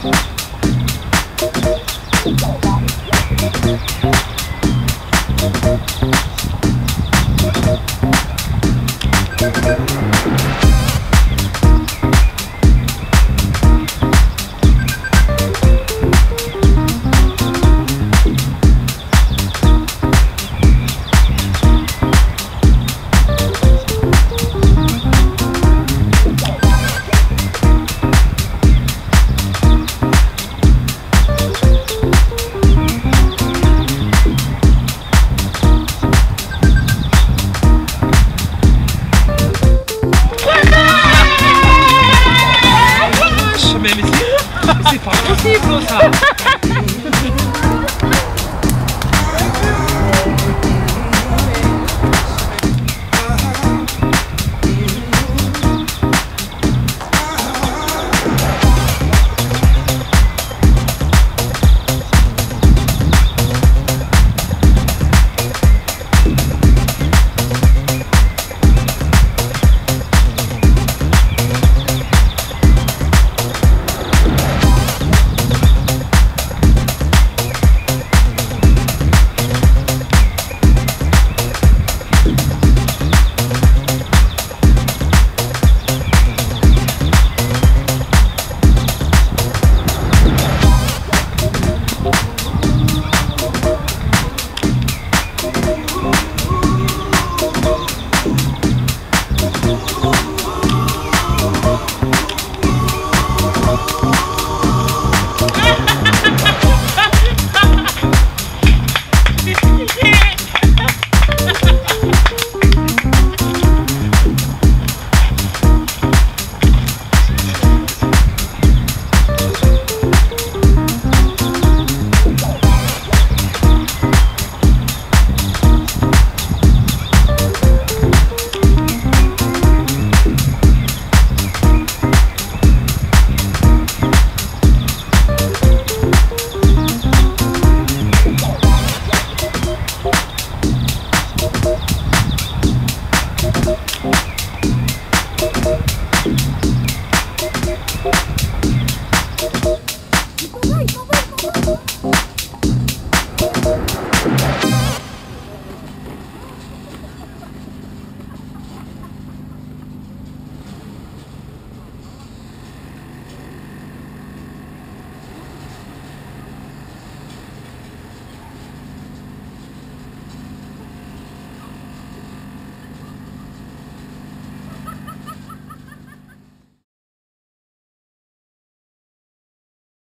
Thank you. 不是不是。